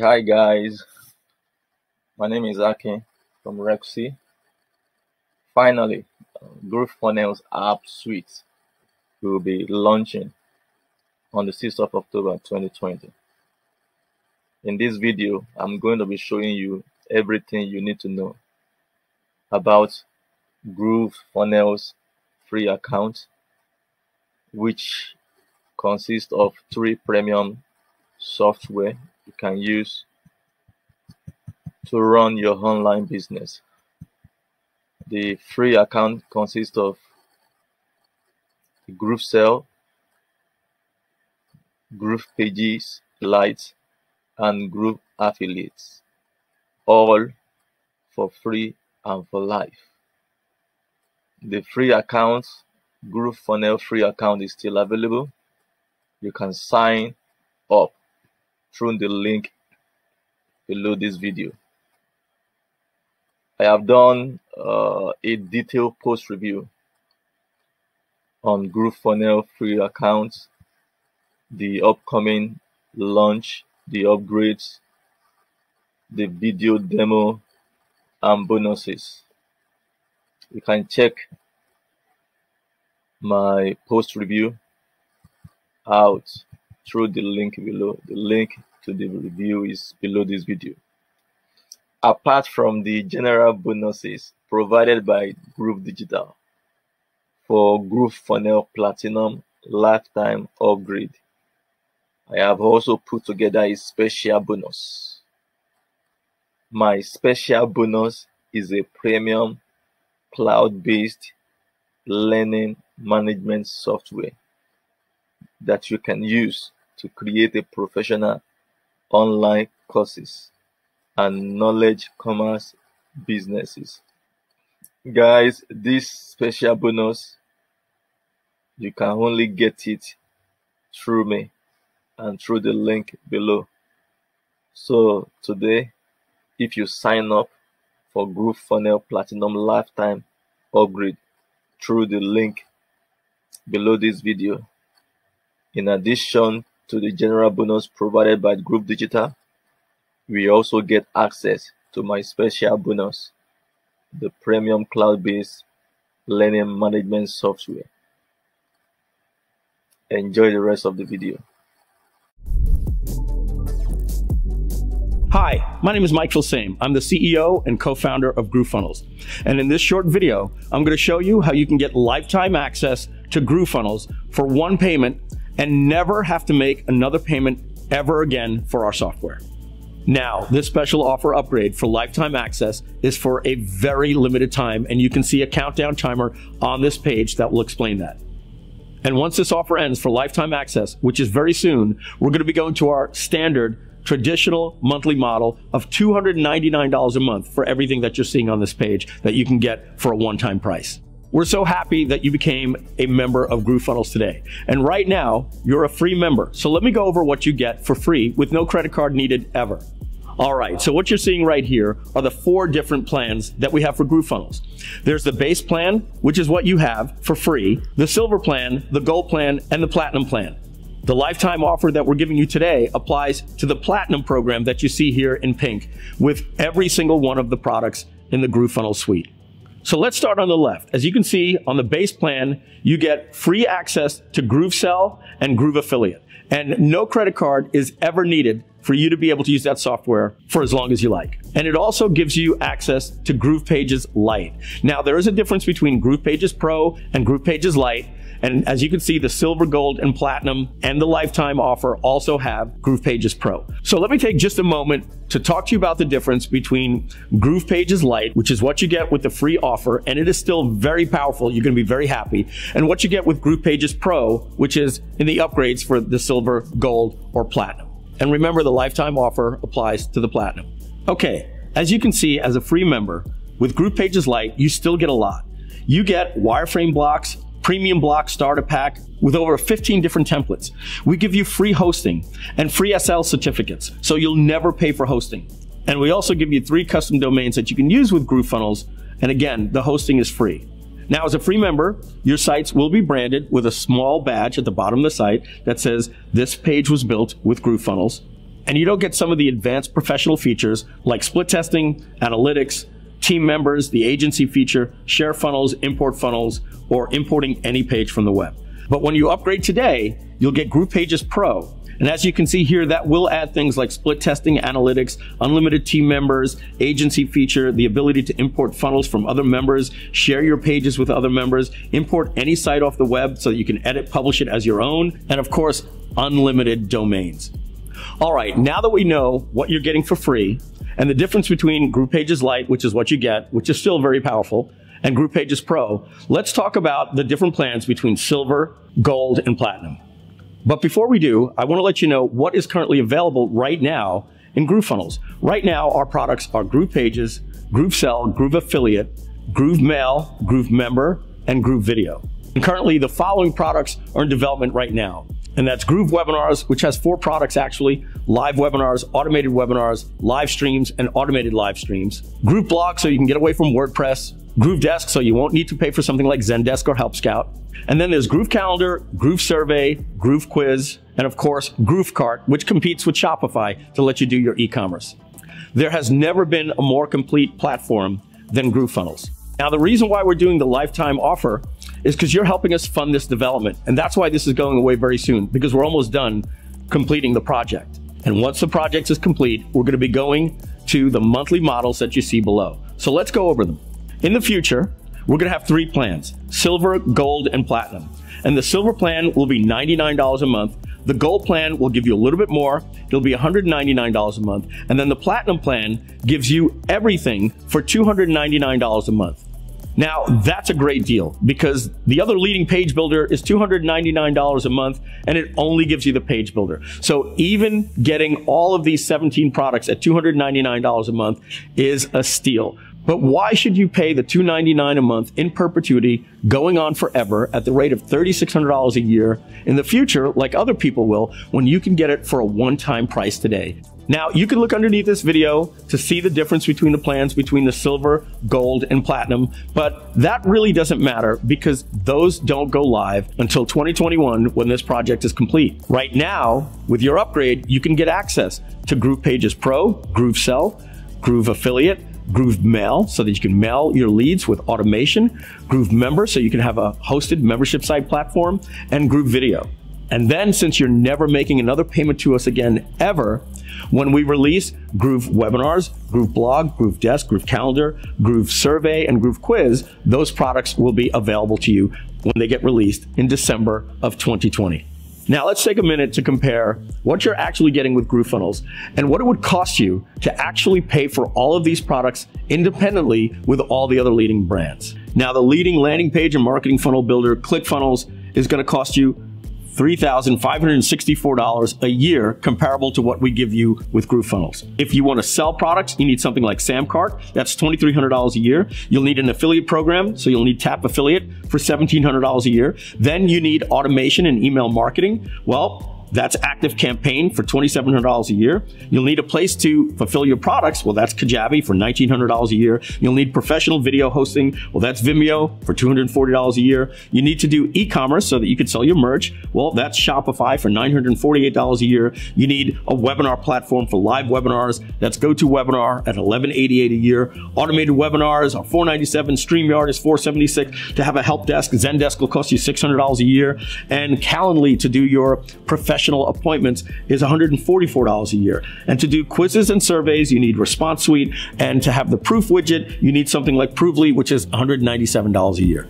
Hi guys. My name is Akin from Revxii. Finally, uh, GrooveFunnels app suite will be launching on the 6th of October 2020. In this video, I'm going to be showing you everything you need to know about GrooveFunnels free account, which consists of three premium software you can use to run your online business. The free account consists of the group GrooveSell, Groove Pages, Lite, and Groove Affiliates, all for free and for life. The free account, GrooveFunnel free account is still available. You can sign up through the link below this video. I have done uh, a detailed post review on GrooveFunnel free accounts, the upcoming launch, the upgrades, the video demo, and bonuses. You can check my post review out through the link below. The link to the review is below this video. Apart from the general bonuses provided by Groove Digital for GrooveFunnel Platinum Lifetime Upgrade, I have also put together a special bonus. My special bonus is a premium cloud-based learning management software that you can use to create a professional online courses and knowledge commerce businesses. Guys, this special bonus, you can only get it through me and through the link below. So today, if you sign up for GrooveFunnel Platinum Lifetime Upgrade through the link below this video, in addition to the general bonus provided by Groove Digital, we also get access to my special bonus, the premium cloud-based learning management software. Enjoy the rest of the video. Hi, my name is Mike Filsaime. I'm the CEO and co-founder of GrooveFunnels. And in this short video, I'm going to show you how you can get lifetime access to GrooveFunnels for one payment and never have to make another payment ever again for our software. Now, this special offer upgrade for lifetime access is for a very limited time, and you can see a countdown timer on this page that will explain that. And once this offer ends for lifetime access, which is very soon, we're going to be going to our standard traditional monthly model of $299 a month for everything that you're seeing on this page that you can get for a one-time price. We're so happy that you became a member of GrooveFunnels today. And right now, you're a free member. So let me go over what you get for free with no credit card needed ever. All right, so what you're seeing right here are the four different plans that we have for GrooveFunnels. There's the base plan, which is what you have for free, the silver plan, the gold plan, and the platinum plan. The lifetime offer that we're giving you today applies to the platinum program that you see here in pink with every single one of the products in the GrooveFunnels suite. So let's start on the left. As you can see on the base plan, you get free access to GrooveSell and Groove Affiliate. And no credit card is ever needed for you to be able to use that software for as long as you like. And it also gives you access to Groove Pages Lite. Now, there is a difference between Groove Pages Pro and Groove Pages Lite. And as you can see, the silver, gold, and platinum and the lifetime offer also have Groove Pages Pro. So let me take just a moment to talk to you about the difference between Groove Pages Lite, which is what you get with the free offer, and it is still very powerful. You're going to be very happy. And what you get with Groove Pages Pro, which is in the upgrades for the silver, gold, or platinum. And remember, the lifetime offer applies to the platinum. Okay, as you can see, as a free member, with Groove Pages Lite, you still get a lot. You get wireframe blocks, premium block starter pack with over 15 different templates. We give you free hosting and free SSL certificates, so you'll never pay for hosting. And we also give you three custom domains that you can use with GrooveFunnels. And again, the hosting is free. Now, as a free member, your sites will be branded with a small badge at the bottom of the site that says this page was built with GrooveFunnels. and you don't get some of the advanced professional features like split testing, analytics, team members, the agency feature, share funnels, import funnels, or importing any page from the web. But when you upgrade today, you'll get Groove Pages Pro. And as you can see here, that will add things like split testing, analytics, unlimited team members, agency feature, the ability to import funnels from other members, share your pages with other members, import any site off the web so that you can edit, publish it as your own, and of course, unlimited domains. All right, now that we know what you're getting for free and the difference between GroovePages Lite, which is what you get, which is still very powerful, and GroovePages Pro, let's talk about the different plans between Silver, Gold, and Platinum. But before we do, I want to let you know what is currently available right now in GrooveFunnels. Right now, our products are GroovePages, GrooveSell, Groove Affiliate, Groove Mail, Groove Member, and Groove Video. And currently, the following products are in development right now and that's Groove Webinars, which has four products actually live webinars, automated webinars, live streams, and automated live streams. Groove Blog, so you can get away from WordPress. Groove Desk, so you won't need to pay for something like Zendesk or Help Scout. And then there's Groove Calendar, Groove Survey, Groove Quiz, and of course, Groove Kart, which competes with Shopify to let you do your e commerce. There has never been a more complete platform than GrooveFunnels. Now, the reason why we're doing the lifetime offer is because you're helping us fund this development. And that's why this is going away very soon, because we're almost done completing the project. And once the project is complete, we're going to be going to the monthly models that you see below. So let's go over them. In the future, we're going to have three plans, silver, gold, and platinum. And the silver plan will be $99 a month. The gold plan will give you a little bit more. It'll be $199 a month. And then the platinum plan gives you everything for $299 a month. Now, that's a great deal because the other leading page builder is $299 a month and it only gives you the page builder. So even getting all of these 17 products at $299 a month is a steal. But why should you pay the 299 a month in perpetuity going on forever at the rate of $3,600 a year in the future, like other people will, when you can get it for a one-time price today? Now, you can look underneath this video to see the difference between the plans between the silver, gold, and platinum, but that really doesn't matter because those don't go live until 2021 when this project is complete. Right now, with your upgrade, you can get access to GroovePages Pro, GrooveSell, Groove Affiliate, Groove Mail so that you can mail your leads with automation, Groove Member so you can have a hosted membership site platform, and Groove Video. And then since you're never making another payment to us again ever, when we release Groove Webinars, Groove Blog, Groove Desk, Groove Calendar, Groove Survey, and Groove Quiz, those products will be available to you when they get released in December of 2020. Now let's take a minute to compare what you're actually getting with GrooveFunnels and what it would cost you to actually pay for all of these products independently with all the other leading brands. Now the leading landing page and marketing funnel builder, ClickFunnels, is going to cost you $3,564 a year comparable to what we give you with GrooveFunnels. If you want to sell products, you need something like SamCart. That's $2,300 a year. You'll need an affiliate program, so you'll need Tapfiliate for $1,700 a year. Then you need automation and email marketing. Well, that's Active Campaign for $2,700 a year. You'll need a place to fulfill your products. Well, that's Kajabi for $1,900 a year. You'll need professional video hosting. Well, that's Vimeo for $240 a year. You need to do e-commerce so that you can sell your merch. Well, that's Shopify for $948 a year. You need a webinar platform for live webinars. That's GoToWebinar at 1188 a year. Automated webinars are 497. StreamYard is 476. To have a help desk, Zendesk will cost you $600 a year. And Calendly to do your professional professional appointments is $144 a year. And to do quizzes and surveys, you need Response Suite. And to have the proof widget, you need something like Provely, which is $197 a year.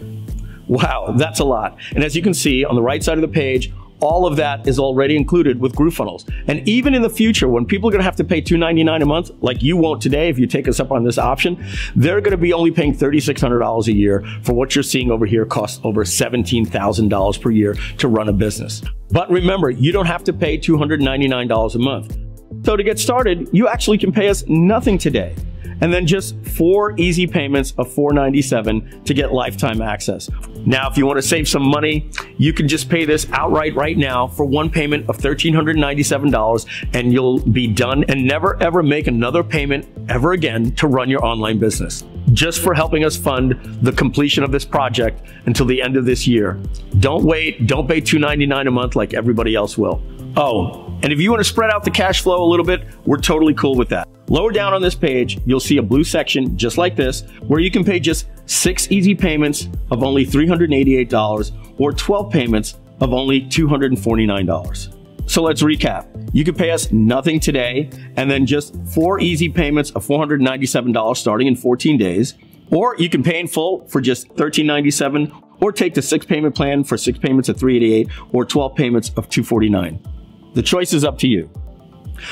Wow, that's a lot. And as you can see on the right side of the page, all of that is already included with GrooveFunnels. And even in the future, when people are going to have to pay 299 a month, like you won't today if you take us up on this option, they're going to be only paying $3,600 a year for what you're seeing over here costs over $17,000 per year to run a business. But remember, you don't have to pay $299 a month. So to get started, you actually can pay us nothing today and then just four easy payments of 497 to get lifetime access. Now, if you want to save some money, you can just pay this outright right now for one payment of $1,397 and you'll be done and never ever make another payment ever again to run your online business. Just for helping us fund the completion of this project until the end of this year. Don't wait. Don't pay 299 a month like everybody else will. Oh, and if you want to spread out the cash flow a little bit, we're totally cool with that. Lower down on this page, you'll see a blue section just like this, where you can pay just six easy payments of only $388 or 12 payments of only $249. So let's recap. You can pay us nothing today and then just four easy payments of $497 starting in 14 days. Or you can pay in full for just 1397 or take the six payment plan for six payments of 388, or 12 payments of 249. The choice is up to you.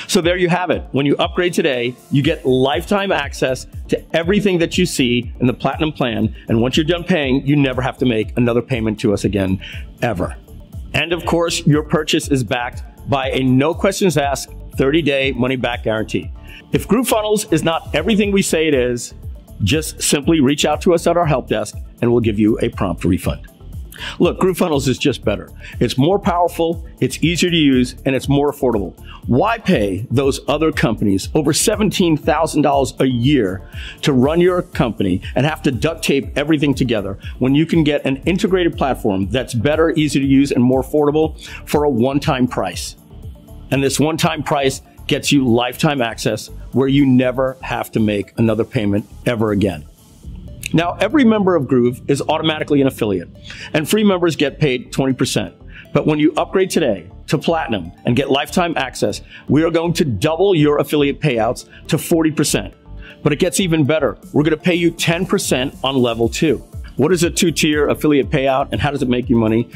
So there you have it. When you upgrade today, you get lifetime access to everything that you see in the Platinum plan. And once you're done paying, you never have to make another payment to us again, ever. And of course, your purchase is backed by a no questions asked 30 day money back guarantee. If GrooveFunnels is not everything we say it is, just simply reach out to us at our help desk and we'll give you a prompt refund. Look, GrooveFunnels is just better. It's more powerful, it's easier to use, and it's more affordable. Why pay those other companies over $17,000 a year to run your company and have to duct tape everything together when you can get an integrated platform that's better, easier to use, and more affordable for a one-time price? And this one-time price gets you lifetime access where you never have to make another payment ever again. Now, every member of Groove is automatically an affiliate, and free members get paid 20%. But when you upgrade today to Platinum and get lifetime access, we are going to double your affiliate payouts to 40%. But it gets even better. We're going to pay you 10% on level two. What is a two tier affiliate payout and how does it make you money?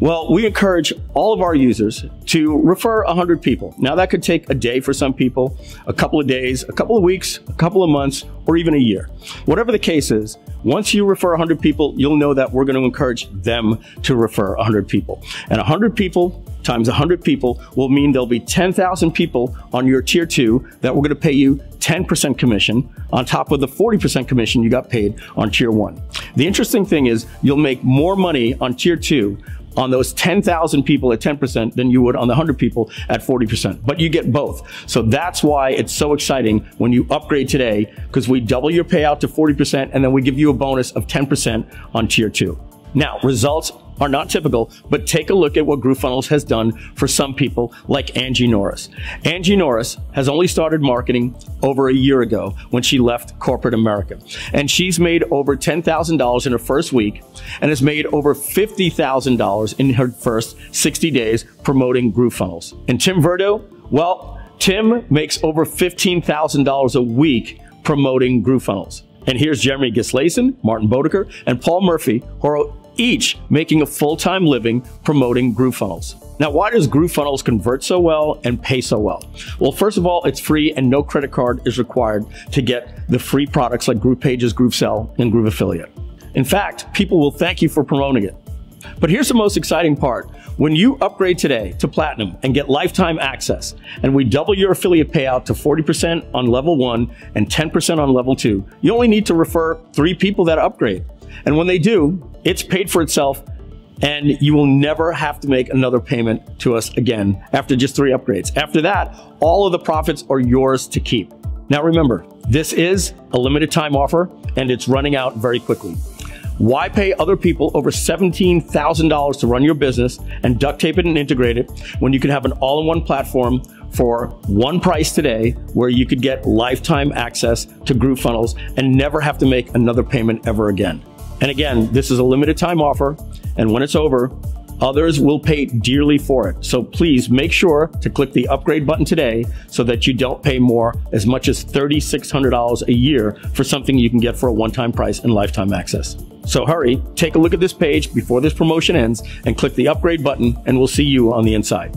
Well, we encourage all of our users to refer 100 people. Now, that could take a day for some people, a couple of days, a couple of weeks, a couple of months, or even a year. Whatever the case is, once you refer 100 people, you'll know that we're going to encourage them to refer 100 people. And 100 people times 100 people will mean there'll be 10,000 people on your tier two that we're going to pay you 10% commission on top of the 40% commission you got paid on tier one. The interesting thing is you'll make more money on tier two on those 10,000 people at 10% than you would on the 100 people at 40%. But you get both. So that's why it's so exciting when you upgrade today because we double your payout to 40% and then we give you a bonus of 10% on tier two. Now, results are not typical, but take a look at what GrooveFunnels has done for some people like Angie Norris. Angie Norris has only started marketing over a year ago when she left corporate America. And she's made over $10,000 in her first week and has made over $50,000 in her first 60 days promoting GrooveFunnels. And Tim Verdouw, well, Tim makes over $15,000 a week promoting GrooveFunnels. And here's Jeremy Gislason, Martin Bodeker, and Paul Murphy, who are each making a full-time living promoting GrooveFunnels. Now, why does GrooveFunnels convert so well and pay so well? Well, first of all, it's free and no credit card is required to get the free products like GroovePages, GrooveSell, and Groove Affiliate. In fact, people will thank you for promoting it. But here's the most exciting part. When you upgrade today to Platinum and get lifetime access, and we double your affiliate payout to 40% on level one and 10% on level two, you only need to refer three people that upgrade. And when they do, it's paid for itself and you will never have to make another payment to us again after just three upgrades. After that, all of the profits are yours to keep. Now remember, this is a limited time offer and it's running out very quickly. Why pay other people over $17,000 to run your business and duct tape it and integrate it when you can have an all in one platform for one price today where you could get lifetime access to GrooveFunnels and never have to make another payment ever again? And again, this is a limited time offer. And when it's over, others will pay dearly for it. So please make sure to click the upgrade button today so that you don't pay more as much as $3,600 a year for something you can get for a one-time price and lifetime access. So hurry, take a look at this page before this promotion ends and click the upgrade button and we'll see you on the inside.